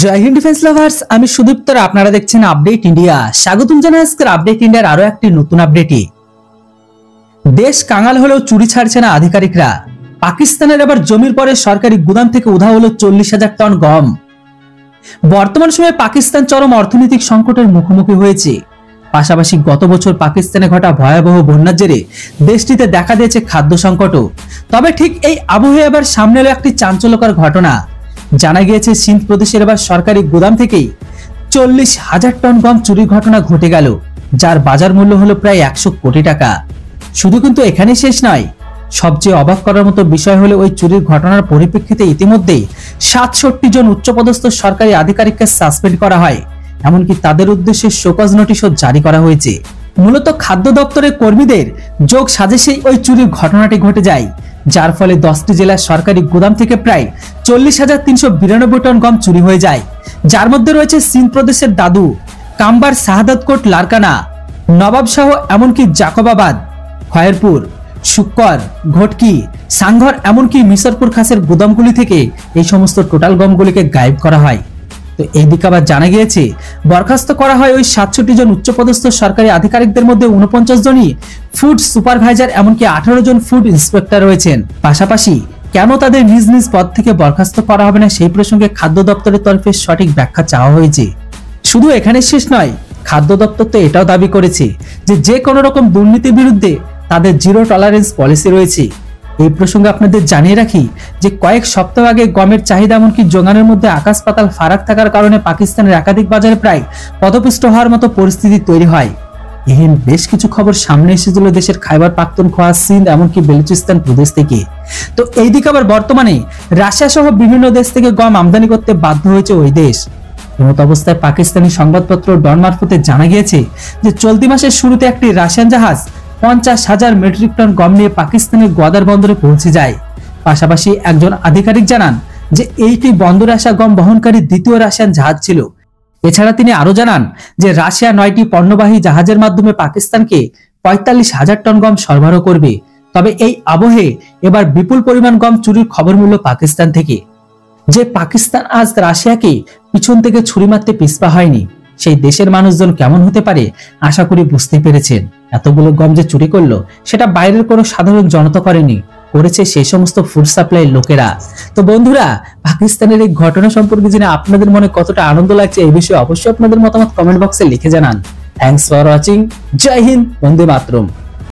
জয় Hind defence lovers, আমি সুদীপ্তর আপনারা দেখছেন আপডেট ইন্ডিয়া। স্বাগতম জানাই আজকের আপডেট ইন্ডিয়ার আরও একটি নতুন আপডেটে। দেশ কাঙাল হলেও চুরি ছাড়ছে না আধিকারিকরা। পাকিস্তানের এবার জমির পরে সরকারি গুদাম থেকে উধা হলো চল্লিশ হাজার টন গম। বর্তমান সময়ে পাকিস্তান চরম অর্থনৈতিক সংকটের মুখোমুখি হয়েছে। পাশাপাশি গত বছর পাকিস্তানে ঘটা ভয়াবহ বন্যার জেরে দেশটিতে দেখা দিয়েছে খাদ্য সংকটও। তবে ঠিক এই আবহে এবার সামনে এলো একটি চাঞ্চল্যকর ঘটনা। জানা গিয়েছে, সিন্ধ প্রদেশের এবার সরকারি গুদাম থেকেই চল্লিশ হাজার টন গম চুরির ঘটনা ঘটে গেল, যার বাজার মূল্য হলো প্রায় একশো কোটি টাকা। শুধু কিন্তু এখানে শেষ নয়, সবচেয়ে অবাক করার মতো বিষয় হলো ওই চুরির ঘটনার পরিপ্রেক্ষিতে ইতিমধ্যেই সাতষট্টি জন উচ্চপদস্থ সরকারি আধিকারিককে সাসপেন্ড করা হয়, এমনকি তাদের উদ্দেশ্যে শোকজ নোটিশও জারি করা হয়েছে। মূলত খাদ্য দপ্তরের কর্মীদের যোগ সাজেশেই ওই চুরির ঘটনাটি ঘটে যায় যার ফলে দশটি জেলার সরকারি গুদাম থেকে প্রায় চল্লিশ হাজার তিনশো বিরানব্বই টন গম চুরি হয়ে যায়। যার মধ্যে রয়েছে সিন্ধ প্রদেশের দাদু, কাম্বার শাহাদতকোট, লারকানা নবাব শাহ এমনকি জাকবাবাদ, খয়েরপুর, শুক্কর, ঘটকি, সাংঘর, এমনকি মিসরপুর খাসের গুদামগুলি থেকে এই সমস্ত টোটাল গমগুলিকে গায়েব করা হয়। তো এই দিকে আবার জানা গিয়েছে, বরখাস্ত করা হয় ওই সাতষট্টি জন উচ্চপদস্থ সরকারি আধিকারিকদের মধ্যে উনপঞ্চাশ জনই ফুড সুপারভাইজার, এমনকি আঠারো জন ফুড ইন্সপেক্টর রয়েছেন। পাশাপাশি কেন তাদের নিজ নিজ পদ থেকে বরখাস্ত করা হবে না সেই প্রসঙ্গে খাদ্য দপ্তরের তরফে সঠিক ব্যাখ্যা চাওয়া হয়েছে। শুধু এখানে শেষ নয়, খাদ্য দপ্তর তো এটাও দাবি করেছে যে যে কোনো রকম দুর্নীতির বিরুদ্ধে তাদের জিরো টলারেন্স পলিসি রয়েছে। এই প্রসঙ্গে আপনাদের জানিয়ে রাখি যে কয়েক সপ্তাহ আগে গমের চাহিদা এমনকি যোগানের মধ্যে আকাশ পাতাল ফারাক থাকার কারণে পাকিস্তানের একাধিক বাজারে প্রায় পদপিষ্ট হওয়ার মতো পরিস্থিতি তৈরি হয়। এহেন বেশ কিছু খবর সামনে এসেছিল দেশের খাইবার পাখতুনখোয়া সিন্ধ এমনকি বেলুচিস্তান প্রদেশ থেকে। তো এই দিকে আবার বর্তমানে রাশিয়া সহ বিভিন্ন দেশ থেকে গম আমদানি করতে বাধ্য হয়েছে ওই দেশ। এমত অবস্থায় পাকিস্তানি সংবাদপত্র ডন মারফতে জানা গিয়েছে যে চলতি মাসের শুরুতে একটি রাশিয়ান জাহাজ পঞ্চাশ হাজার মেট্রিক টন গম নিয়ে পাকিস্তানের গোয়াদার বন্দরে পৌঁছে যায়। পাশাপাশি একজন আধিকারিক জানান যে, এইটি বন্দরে আসা গম বহনকারী দ্বিতীয় রাশিয়ান জাহাজ ছিল। এছাড়া তিনি আরও জানান যে, রাশিয়া নয়টি পণ্যবাহী জাহাজের মাধ্যমে পাকিস্তানকে পঁয়তাল্লিশ হাজার টন গম সরবরাহ করবে। তবে এই আবহে এবার বিপুল পরিমাণ গম চুরির খবর মিলল পাকিস্তান থেকে। যে, পাকিস্তান আজ রাশিয়াকে পিছন থেকে ছুরি মারতে পিছপা হয়নি। সেই দেশের মানুষজন কেমন হতে পারে আশা করি বুঝতে পেরেছেন। এতগুলো গম যে চুরি করল, সেটা বাইরের কোনো সাধারণ জনতা করেনি, করেছে সেই সমস্ত ফুড সাপ্লাই লোকেরা। তো বন্ধুরা, পাকিস্তানের এই ঘটনা সম্পর্কে জেনে আপনাদের মনে কতটা আনন্দ লাগছে এই বিষয়ে অবশ্যই আপনাদের মতামত কমেন্ট বক্সে লিখে জানান। Thanks for watching Jai Hind Vande Mataram